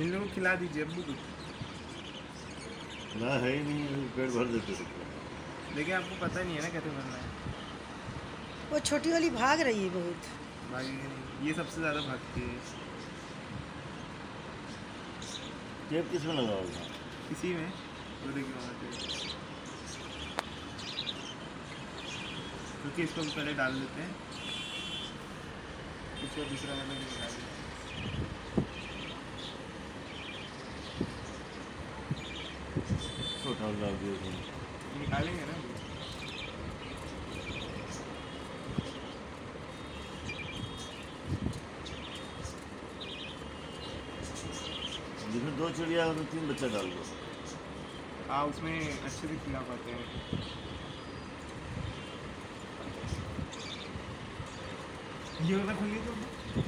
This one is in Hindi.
इन लोगों को खिला दीजिए अब्बू कुछ ना है ही नहीं पेट भर देते देखिए आपको पता नहीं है ना कैसे बनना है। वो छोटी वाली भाग रही है बहुत। भागेंगे नहीं। ये सबसे ज़्यादा भागती है। टेप किसमें लगाओगे? इसी में। वो देखिए वहाँ पे। क्योंकि इसको हम पहले डाल देते हैं। इसको दूसरा वाला भी निकाल दें। लगा दिया उसमें निकालेंगे ना जिसमें दो चिड़िया तो तीन बच्चा डाल दो। हाँ उसमें अच्छे से खिला पाते हैं। ये वाला खोलिए तो